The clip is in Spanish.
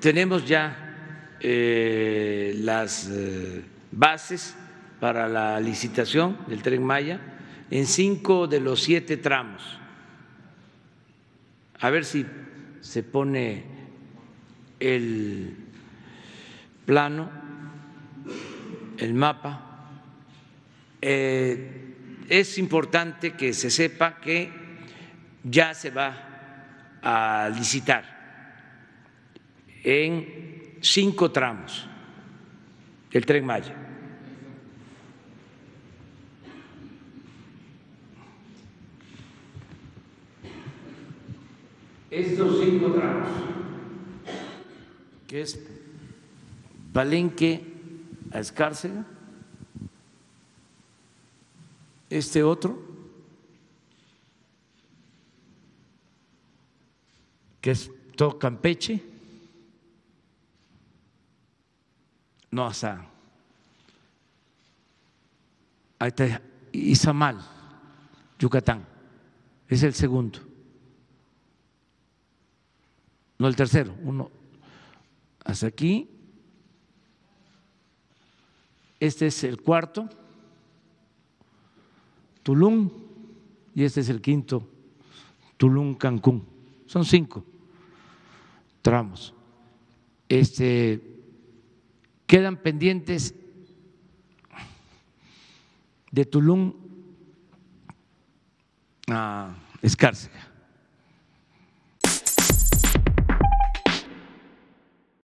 tenemos ya eh, las eh, bases para la licitación del tren Maya en cinco de los siete tramos. A ver si se pone el plano, el mapa. Eh, es importante que se sepa que ya se va a licitar en cinco tramos del tren Maya. Estos cinco tramos, que es Palenque a Escárcega, este otro, que es todo Campeche, no hasta ahí está Izamal, Yucatán, es el segundo, no el tercero, uno hasta aquí, este es el cuarto, Tulum, y este es el quinto, Tulum, Cancún, son cinco tramos. Este, quedan pendientes de Tulum a Escárcega.